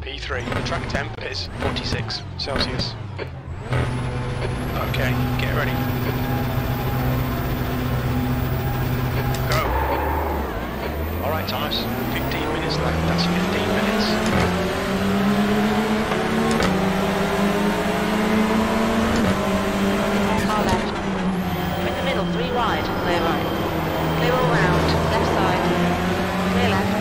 P3, the track temp is 46 Celsius. Okay, get ready. Go. Alright, Thomas. 15 minutes left. That's 15 minutes. Far left. In the middle, three wide, clear right. Clear all round, left side. Clear left.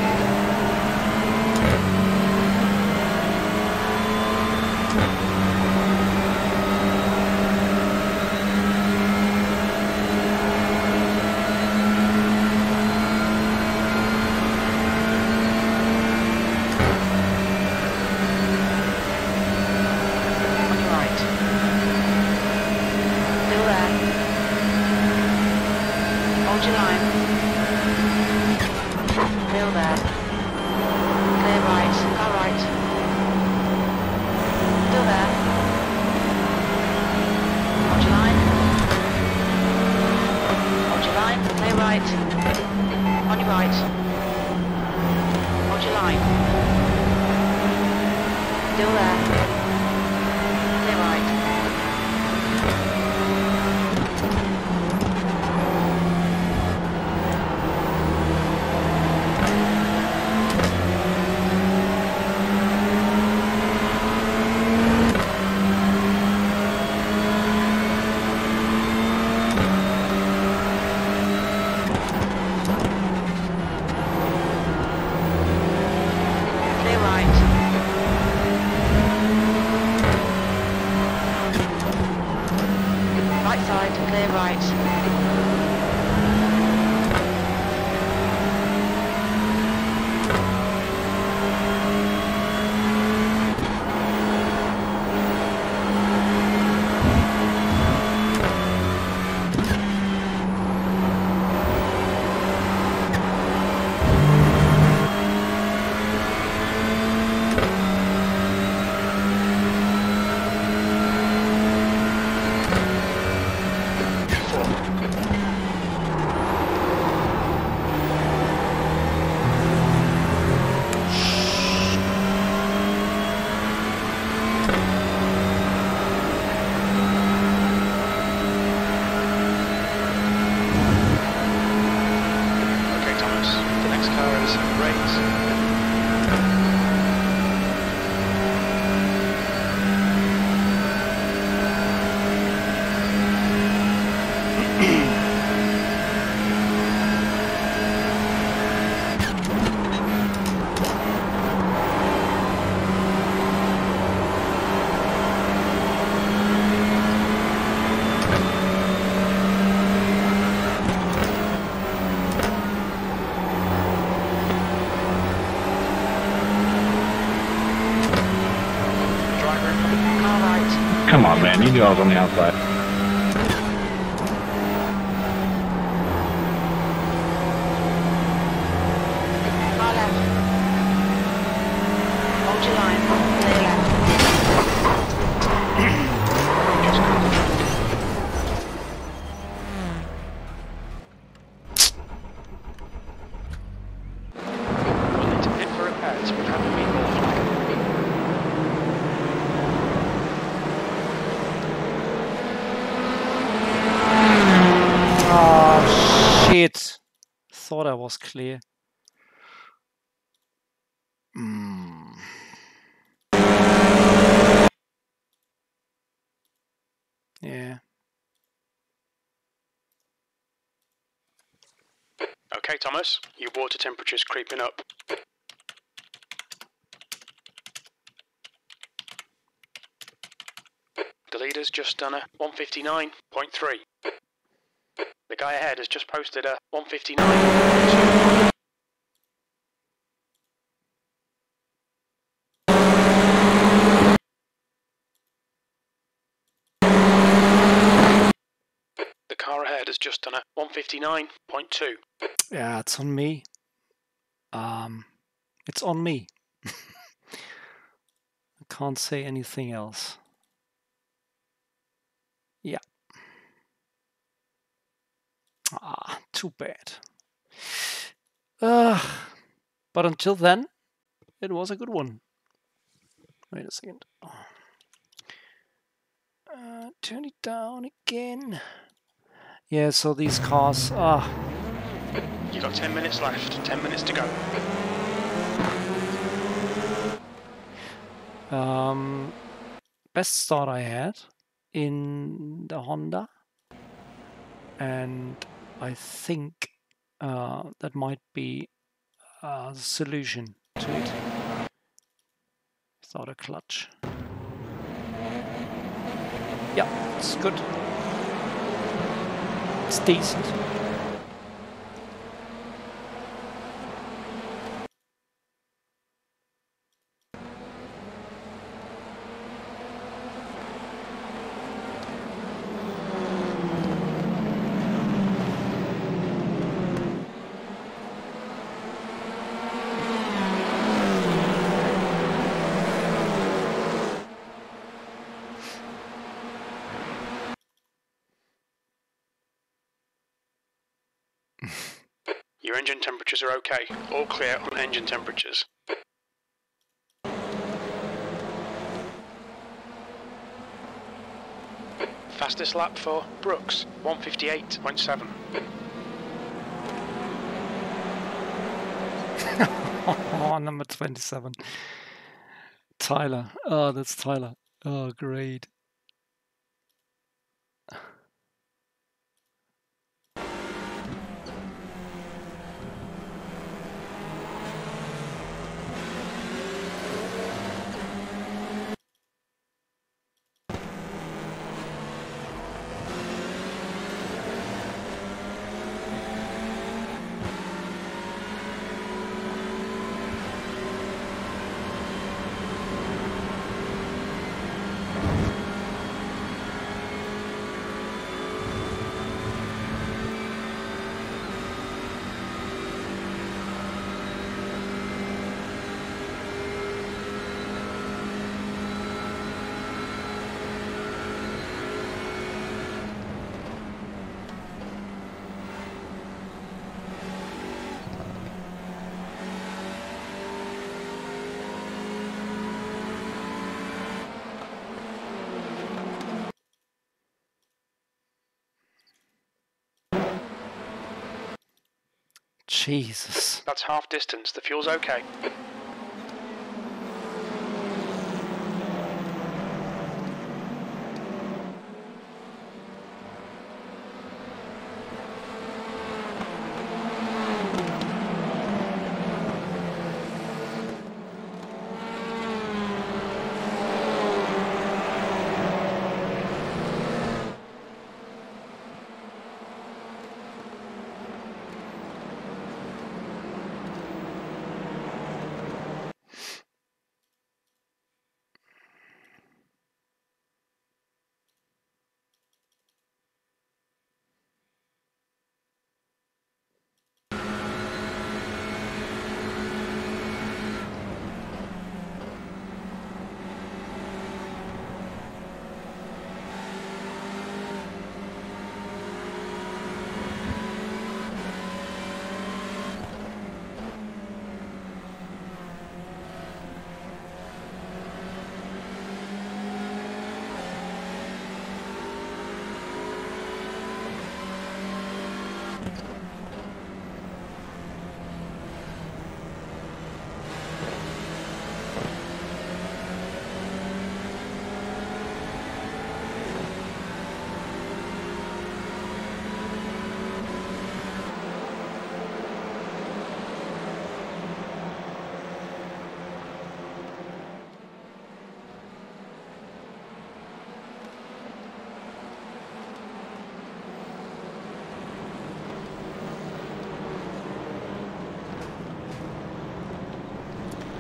On your right. Still there. Hold your line. Still there. Clear right. Car right. Still there. Hold your line. Hold your line. Clear right. On your right. Hold your line. Still Come on, man. You knew I was on the outside. Car left. Hold your line. Clear left. Just cut the track. We'll need to pit for repairs. We haven't been notified. Oh, shit. Thought I was clear. Mm. Yeah. Okay, Thomas. Your water temperature's creeping up. The leader's just done a 159.3. Guy ahead has just posted a 159. The car ahead has just done a 159.2. Yeah, it's on me. Um, it's on me. I can't say anything else. Yeah. Ah, too bad. Uh, but until then, it was a good one. Wait a second. Uh, turn it down again. Yeah, so these cars. Ah, You've got 10 minutes left, 10 minutes to go. um, best start I had in the Honda, and I think uh, that might be a solution to it. Without a clutch. Yeah, it's good. It's decent. Your engine temperatures are okay. All clear on engine temperatures. Fastest lap for Brooks, 158.7. Oh, number 27. Tyler. Oh, that's Tyler. Oh, great. Jesus. That's half distance. The fuel's okay.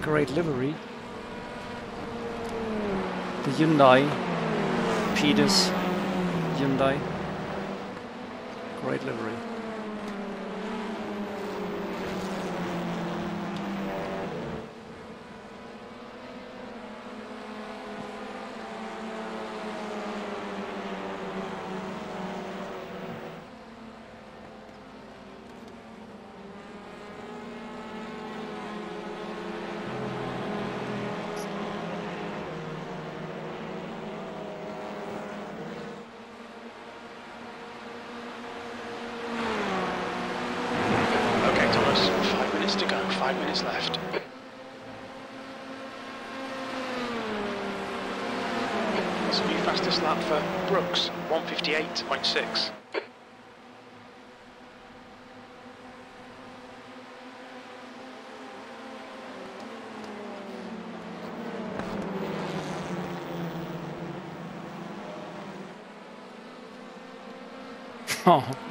Great livery. The Hyundai. Peters Hyundai. Great livery. Five minutes left. A new fastest lap for Brooks, 158.6. Oh.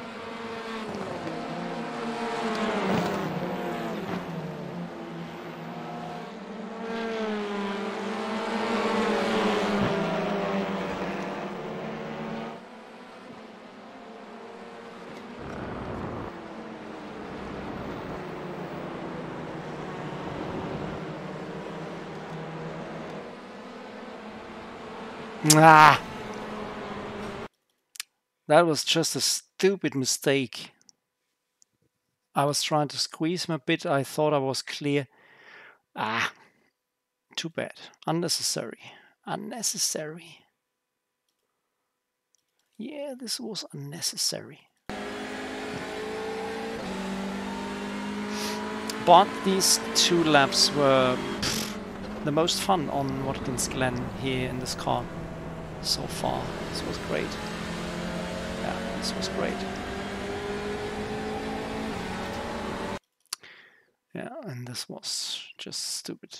Ah. That was just a stupid mistake. I was trying to squeeze him a bit. I thought I was clear. Ah, too bad. Unnecessary. Unnecessary. Yeah, this was unnecessary. But these two laps were pff, the most fun on Watkins Glen here in this car so far. This was great. Yeah, this was great. Yeah, and this was just stupid.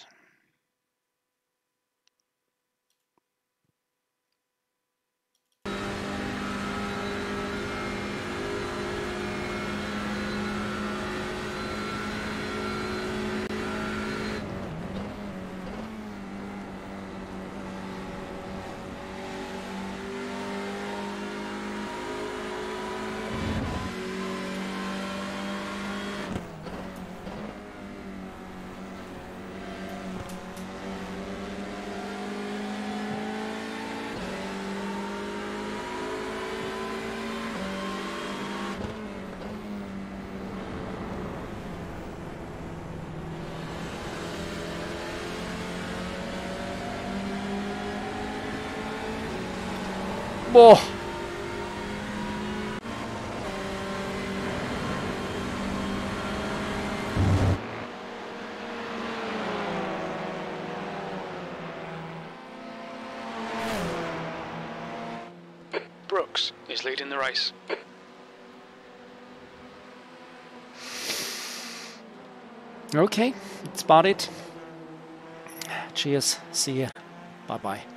Brooks is leading the race. Okay, that's about it. Cheers. See ya. Bye bye.